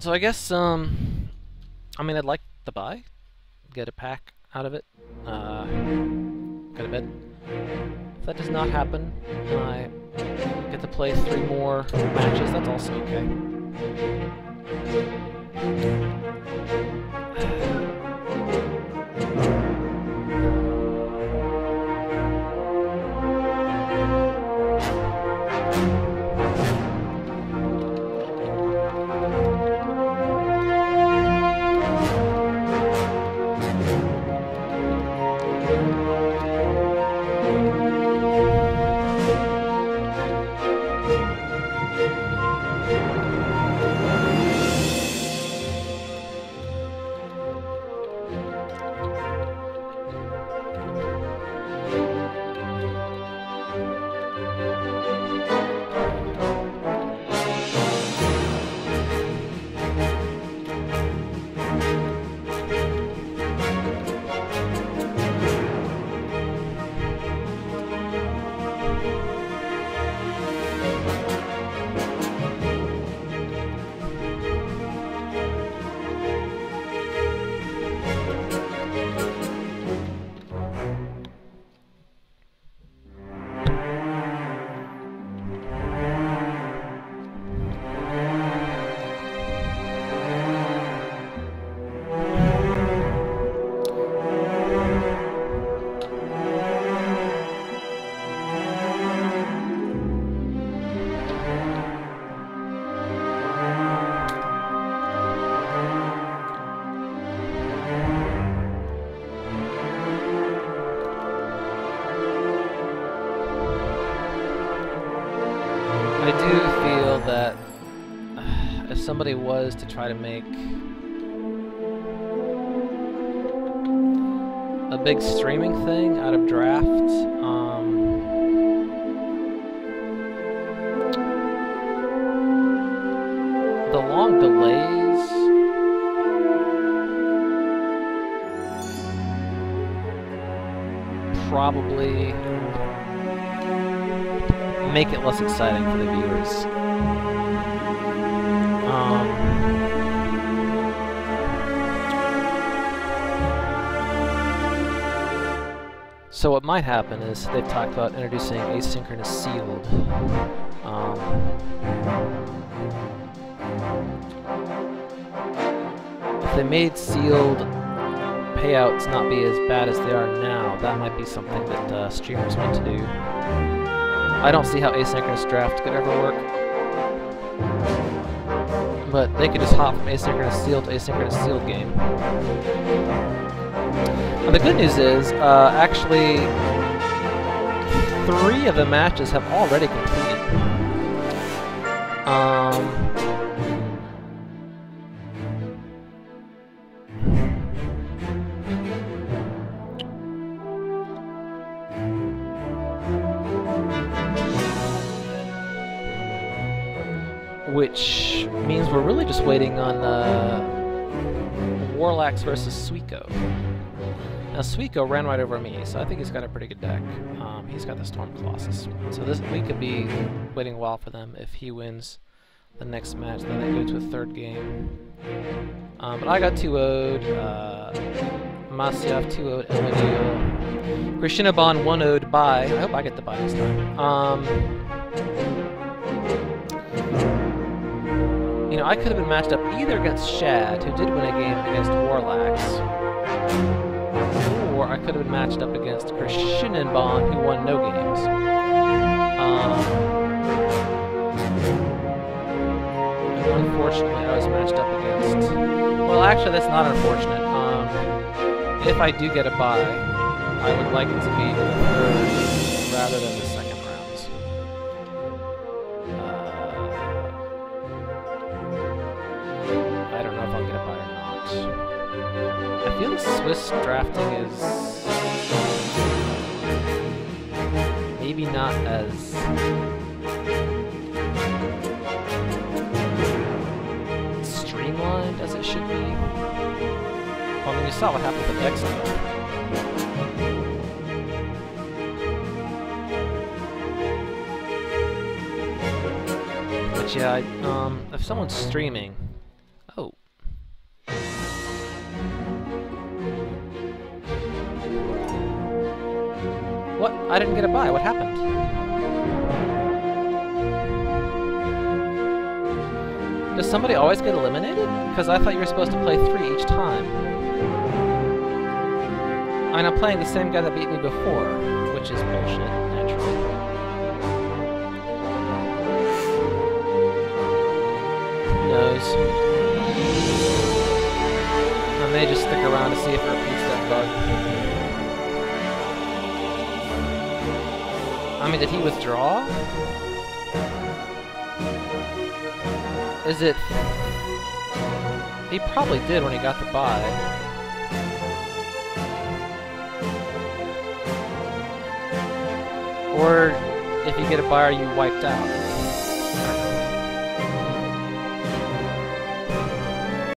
So I guess, um, I mean, I'd like to buy, get a pack out of it, uh, a bit. If that does not happen, I get to play three more matches, that's also okay. I do feel that if somebody was to try to make a big streaming thing out of draft, um, the long delays probably make it less exciting for the viewers. Um, so what might happen is they've talked about introducing asynchronous sealed. Um, if they made sealed payouts not be as bad as they are now, that might be something that uh, streamers want to do. I don't see how asynchronous draft could ever work. But they could just hop from asynchronous sealed to asynchronous sealed game. And the good news is, uh, actually, three of the matches have already completed. Which means we're really just waiting on uh, Warlax versus Suiko. Now Suiko ran right over me, so I think he's got a pretty good deck. Um, he's got the Storm Colossus, so this we could be waiting a while for them if he wins the next match. Then they go to a third game. Um, but I got 2-0'd, uh, Masyaf 2-0'd Elodie, Krishinaban 1-0'd by, I hope I get the bye this time. Um, You know, I could have been matched up either against Shad, who did win a game against Warlax, or I could have been matched up against Krishinenbon, who won no games. Um, unfortunately, I was matched up against... Well, actually, that's not unfortunate. Um, if I do get a bye, I would like it to be the third rather than the second I feel Swiss drafting is maybe not as streamlined as it should be. Well, I mean, you saw what happened with Dexter. But yeah, I, um, if someone's streaming, What? I didn't get a bye. What happened? Does somebody always get eliminated? Because I thought you were supposed to play three each time. I mean, I'm playing the same guy that beat me before, which is bullshit, naturally. I may just stick around to see if it repeats that bug. I mean, did he withdraw? Is it... He probably did when he got the bye. Or if you get a bye, are you wiped out?